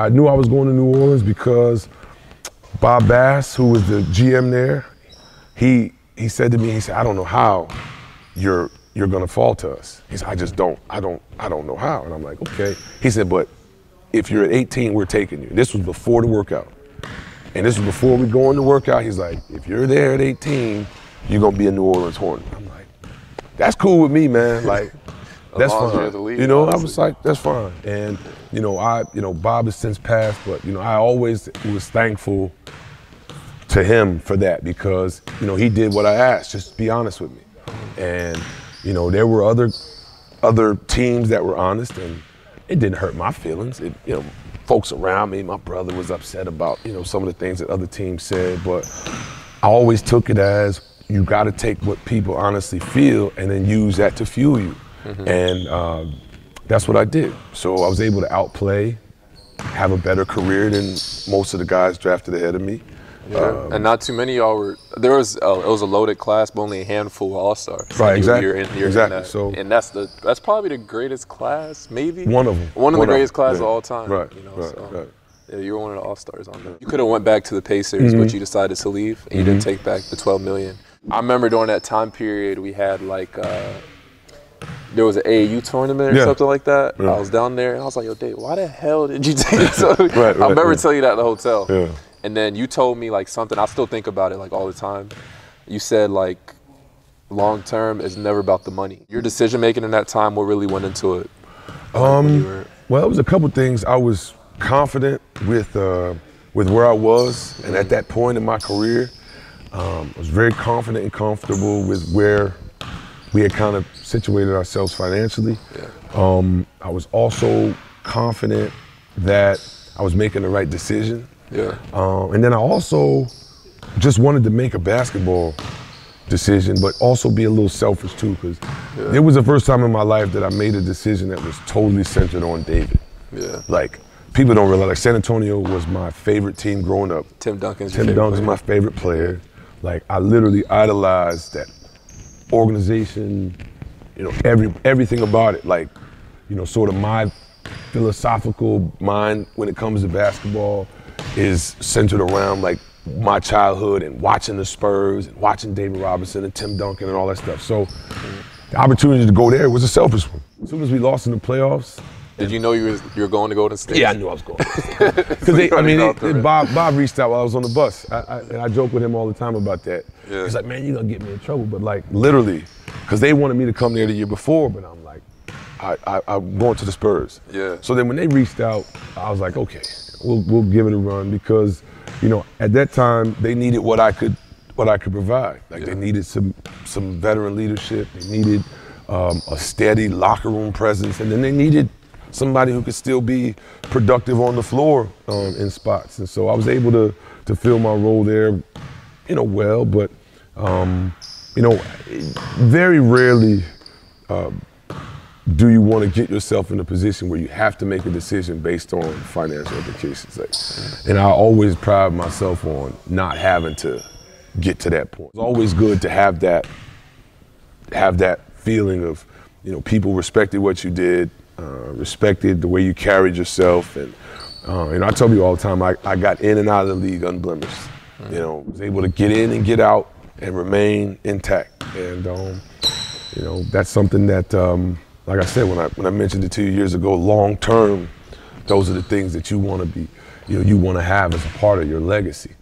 I knew I was going to New Orleans because Bob Bass, who was the GM there, he he said to me, he said, I don't know how you're you're gonna fall to us. He said, I just don't, I don't, I don't know how. And I'm like, okay. He said, but if you're at 18, we're taking you. This was before the workout. And this was before we go in the workout. He's like, if you're there at 18, you're gonna be a New Orleans Hornet. I'm like, that's cool with me, man. Like, that's long as you're fine. league, you know, I was like, that's fine. And you know, I, you know, Bob has since passed, but you know, I always was thankful to him for that because you know he did what I asked. Just be honest with me, and you know there were other other teams that were honest, and it didn't hurt my feelings. It, you know, folks around me, my brother was upset about you know some of the things that other teams said, but I always took it as you got to take what people honestly feel and then use that to fuel you, and um, that's what I did. So I was able to outplay, have a better career than most of the guys drafted ahead of me. Yeah. and not too many of y'all were. There was a, it was a loaded class, but only a handful of all stars. Right, exactly. You're in, you're Exactly, In that. so- and that's the that's probably the greatest class, maybe One of them. One of One the greatest 'em, classes yeah. of all time. Right, You know, right, so, right. Yeah, you were one of the all stars on that. You could have went back to the Pacers, Mm-hmm. but you decided to leave, and you didn't take back the 12 million. I remember during that time period, we had like. Uh, there was an AAU tournament or Yeah. something like that. Yeah. I was down there and I was like, "Yo, Dave, why the hell did you take?" so Right, I right, remember yeah. telling you that at the hotel. Yeah. And then you told me like something. I still think about it like all the time. You said like, long term is never about the money. Your decision making in that time, what really went into it? Um, well, it was a couple things. I was confident with uh, with where I was, and at that point in my career, um, I was very confident and comfortable with where we had kind of situated ourselves financially. Um, I was also confident that I was making the right decision. Yeah. Um, and then I also just wanted to make a basketball decision, but also be a little selfish too, because it was the first time in my life that I made a decision that was totally centered on David. Yeah. Like people don't realize, like San Antonio was my favorite team growing up. Tim Duncan's Tim favorite Duncan's player. my favorite player. Like I literally idolized that organization, you know, every everything about it. Like, you know, sort of my philosophical mind when it comes to basketball is centered around like my childhood and watching the Spurs and watching David Robinson and Tim Duncan and all that stuff. So the opportunity to go there was a selfish one. As soon as we lost in the playoffs, Did you know you was you were going to Golden State? yeah, I knew I was going. Because I mean, already they- it. Bob, Bob reached out while I was on the bus, I, I, and I joke with him all the time about that. Yeah. He's like, "Man, you're gonna get me in trouble," but like literally, because they wanted me to come there the year before, but I'm like, I, I, I'm going to the Spurs. Yeah. So then when they reached out, I was like, okay, we'll we'll give it a run because, you know, at that time they needed what I could what I could provide. Like they needed some some veteran leadership. They needed um, a steady locker room presence, and then they needed somebody who could still be productive on the floor um, in spots. And so I was able to to fill my role there, you know, well. But um, you know, very rarely do you want to get yourself in a position where you have to make a decision based on financial implications? Like, and I always pride myself on not having to get to that point. It's always good to have that have that feeling of, you know, people respected what you did, uh, respected the way you carried yourself, and uh, you know, I tell you all the time, I, I got in and out of the league unblemished. You know, was able to get in and get out and remain intact, and um, you know, that's something that, um, like I said, when I when I mentioned it to you years ago, long term, those are the things that you want to be, you know, you want to have as a part of your legacy.